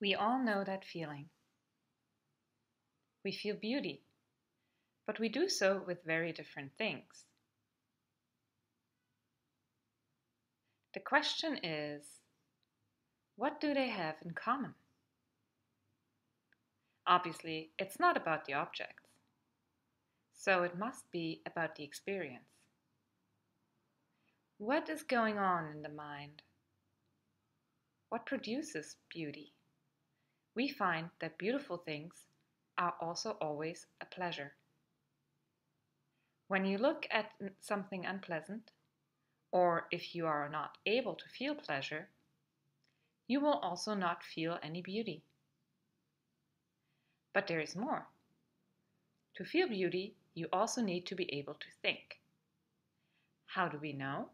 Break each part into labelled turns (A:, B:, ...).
A: We all know that feeling. We feel beauty, but we do so with very different things. The question is what do they have in common? Obviously, it's not about the objects, so it must be about the experience. What is going on in the mind? What produces beauty? We find that beautiful things are also always a pleasure. When you look at something unpleasant, or if you are not able to feel pleasure, you will also not feel any beauty. But there is more. To feel beauty, you also need to be able to think. How do we know?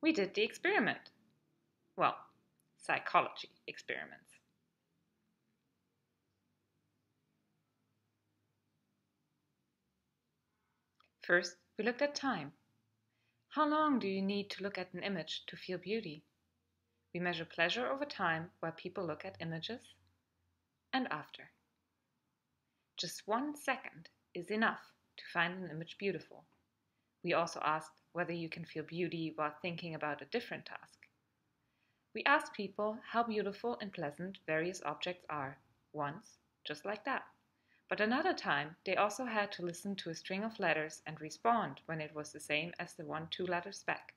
A: We did the experiment. Well, psychology experiments. First, we looked at time. How long do you need to look at an image to feel beauty? We measure pleasure over time while people look at images and after. Just one second is enough to find an image beautiful. We also asked whether you can feel beauty while thinking about a different task. We asked people how beautiful and pleasant various objects are, once, just like that. But another time, they also had to listen to a string of letters and respond when it was the same as the one two letters back.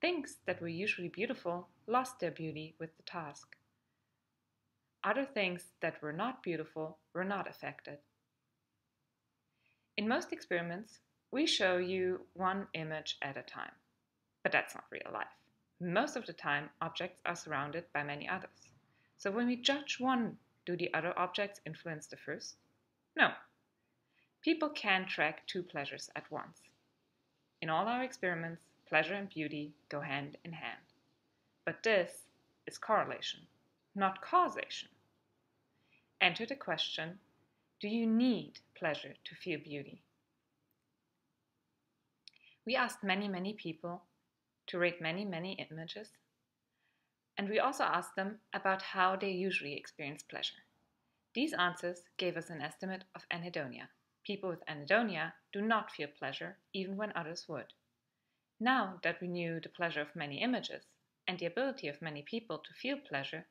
A: Things that were usually beautiful lost their beauty with the task. Other things that were not beautiful were not affected. In most experiments, we show you one image at a time, but that's not real life. Most of the time, objects are surrounded by many others. So when we judge one, do the other objects influence the first? No. People can track two pleasures at once. In all our experiments, pleasure and beauty go hand in hand. But this is correlation, not causation. Enter the question Do you need pleasure to feel beauty? We asked many, many people to rate many, many images. And we also asked them about how they usually experience pleasure. These answers gave us an estimate of anhedonia. People with anhedonia do not feel pleasure even when others would. Now that we knew the pleasure of many images and the ability of many people to feel pleasure,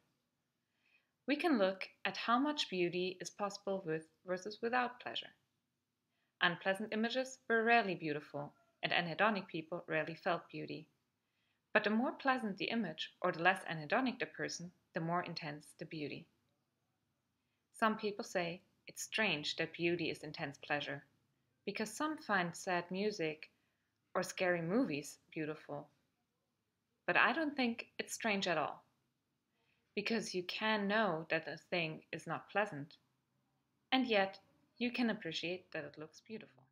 A: we can look at how much beauty is possible with versus without pleasure. Unpleasant images were rarely beautiful, and anhedonic people rarely felt beauty. But the more pleasant the image, or the less anhedonic the person, the more intense the beauty. Some people say it's strange that beauty is intense pleasure, because some find sad music or scary movies beautiful. But I don't think it's strange at all, because you can know that a thing is not pleasant, and yet you can appreciate that it looks beautiful.